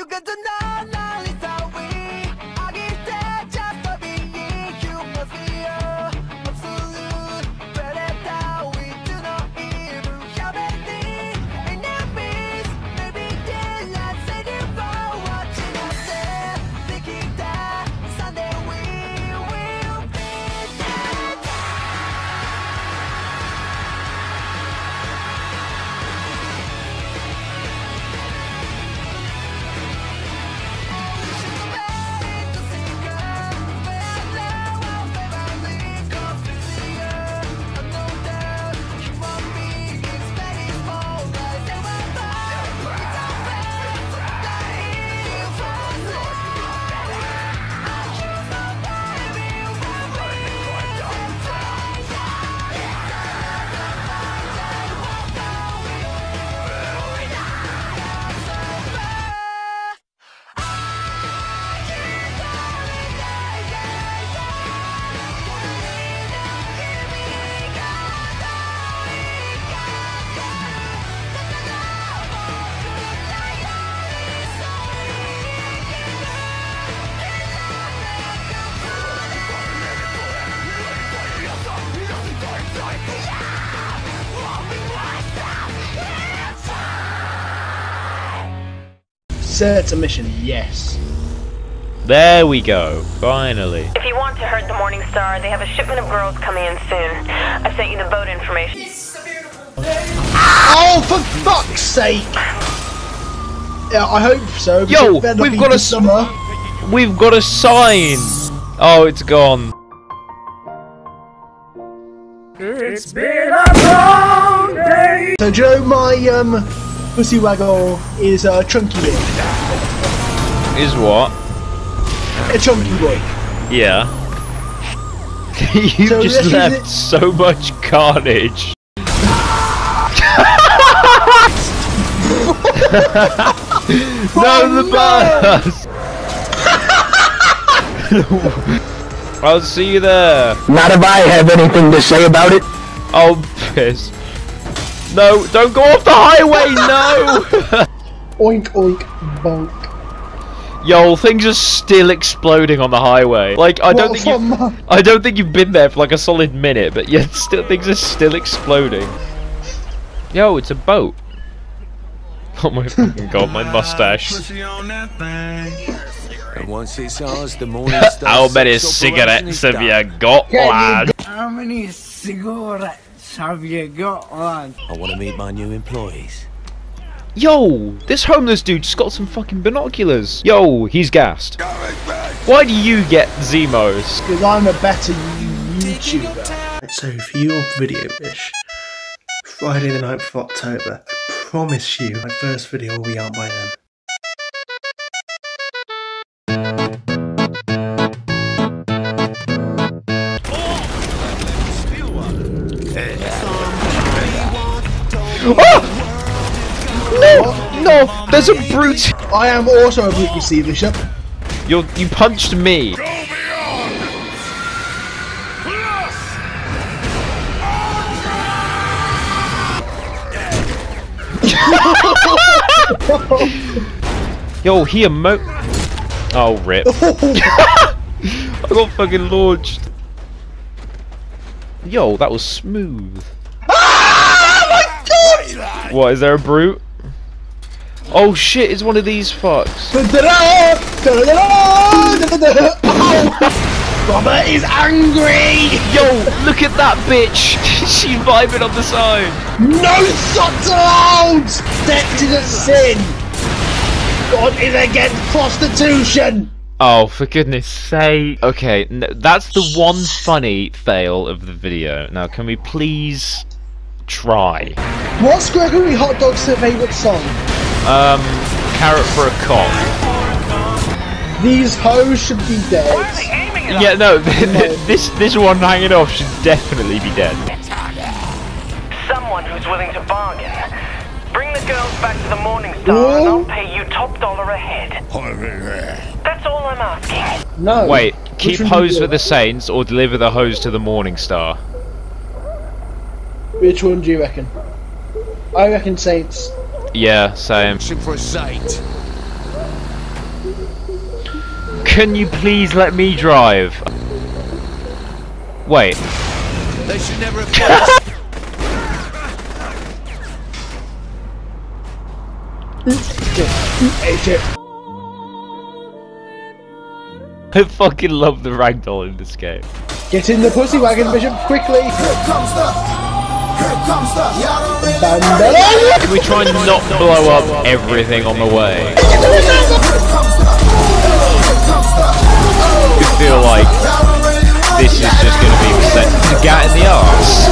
You got to know, Certain mission, yes. There we go. Finally. If you want to hurt the Morning Star, they have a shipment of girls coming in soon. I sent you the boat information. Oh, for fuck's sake! Yeah, I hope so. Yo, it better not we've got a summer. We've got a sign. Oh, it's gone. So, do you know my um, pussy waggle is a uh, chunky boy? Is what? A chunky boy. Yeah. you So just left it- so much carnage. no, the bus! I'll see you there. Not if I have anything to say about it. Oh, piss. No, don't go off the highway, no! Oink, oink, bonk. Yo, things are still exploding on the highway. Like, I don't What think you, uh, I don't think you've been there for like a solid minute, but yet still things are still exploding. Yo, it's a boat. Oh my fucking god, my mustache. And once it's ours, the morning star How many sex operation is cigarettes have you got, lad? How many cigarettes have you got, lad? I want to meet my new employees. Yo, this homeless dude just got some fucking binoculars. Yo, he's gassed. Why do you get Zemos? Because I'm a better YouTuber. So for your video wish, Friday the 9th of October, I promise you my first video will be out by then. Ah! No, no, there's a brute. I am also a brute, you see, Bishop. You you punched me. Yo, he emo. Oh, rip. I got fucking launched. Yo, that was smooth. What, is there a brute? Oh shit, it's one of these fucks. Robert is angry! Yo, look at that bitch! She's vibing on the side. No such allowed! A sin! God is against prostitution! Oh, for goodness sake. Okay, that's the one funny fail of the video. Now, can we please try? What's Gregory Hot Dog's favourite song? Um, carrot for a cock. These hoes should be dead. Yeah, no, this this one hanging off should definitely be dead. Someone who's willing to bargain. Bring the girls back to the Morning Star and I'll pay you top dollar a head. That's all I'm asking. No. Wait, keep one do you hose do? for the Saints or deliver the hose to the Morning Star? Which one do you reckon? I reckon Saints. Yeah, same. Searching for a sight. Can you please let me drive? Wait. They should never have. I fucking love the ragdoll in this game. Get in the pussy wagon, Bishop, quickly! Bandana! Can we try and not blow up everything on the way? I feel like this is just going to be set to gat in the arse.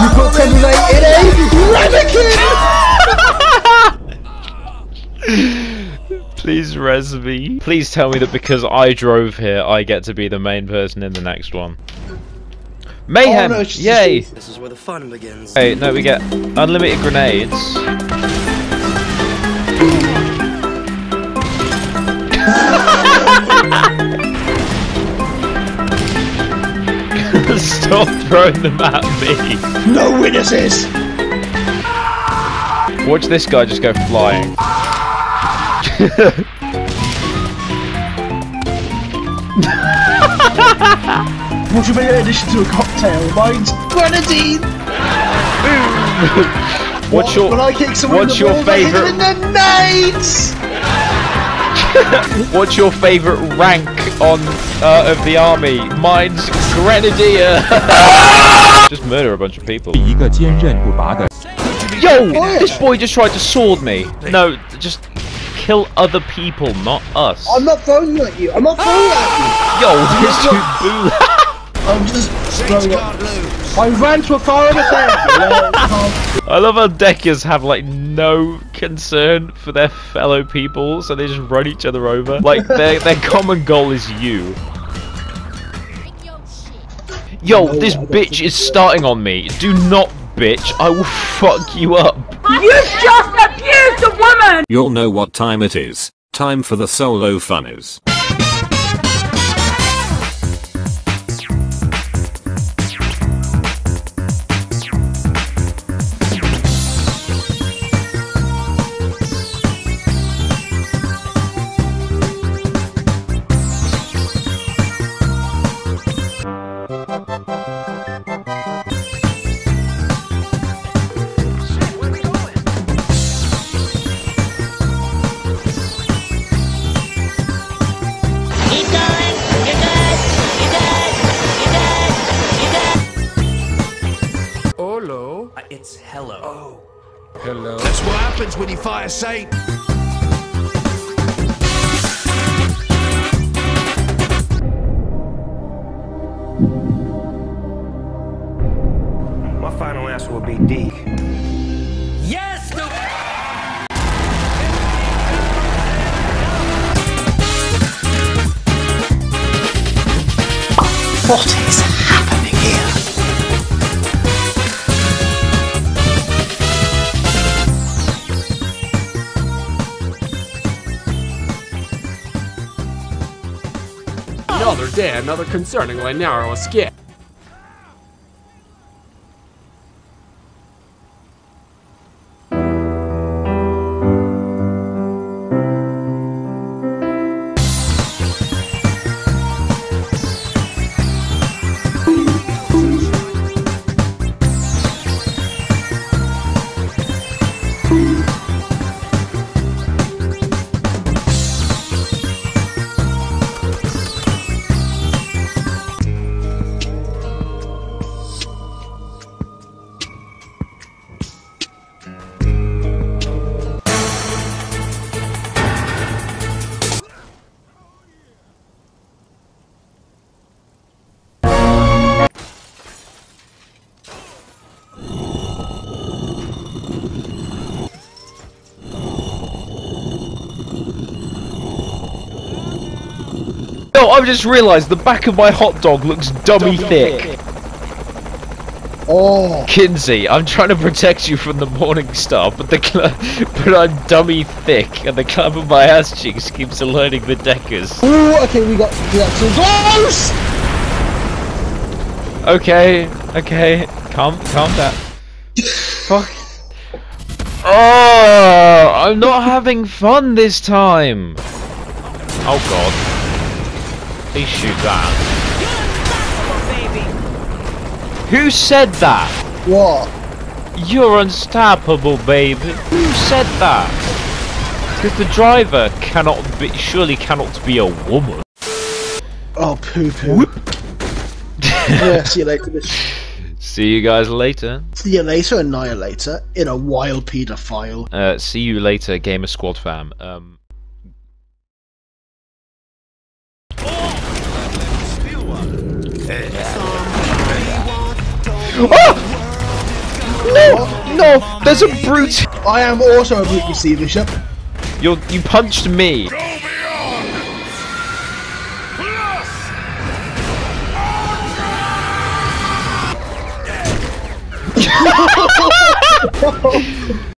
You put Terminate in eh? a ramekin! Please res me. Please tell me that because I drove here, I get to be the main person in the next one. Mayhem! Oh, no, Yay! This is where the fun begins. Hey, no, we get unlimited grenades. Stop throwing them at me. No witnesses! Watch this guy just go flying. What should be in addition to a cocktail. Mine's grenadine. Boom. what's your when I kick someone What's in the your ball, favorite? in the night. what's your favorite rank on uh, of the army? Mine's grenadier. just murder a bunch of people. Yo, this boy just tried to sword me. No, just kill other people, not us. I'm not throwing at you. I'm not throwing at you. Yo, this dude boo you! I'm just throwing at I ran to a fire in a bed! you know, can't- I love how deckers have like no concern for their fellow people, so they just run each other over. Like their their common goal is you. Yo, No, this bitch is starting on me. Do not, bitch. I will fuck you up. You just abused a woman! You'll know what time it is. Time for the solo funnies. It's hello. Oh. Hello. That's what happens when you fight a saint. My final answer will be D. Yes! No. What is Another day, another concerningly narrow escape. I've just realised the back of my hot dog looks dummy thick. Oh, Kinzie, I'm trying to protect you from the Morning Star, but the cl- but I'm dummy thick, and the club of my ass cheeks keeps alerting the deckers. Ooh, okay, we got, we got too close! Okay, okay, calm, calm down. Fuck. Oh, I'm not having fun this time. Oh god. Please shoot that. Who said that? What? You're unstoppable, baby. Who said that? Because the driver cannot be, surely cannot be a woman. Oh, poo poo. yeah, see you later, bitch. See you guys later. See you later, Annihilator, in a wild paedophile. Uh, see you later, Gamer Squad fam. Um, Oh! No! No! There's a brute! I am also a brute, you see, Bishop. You you punched me!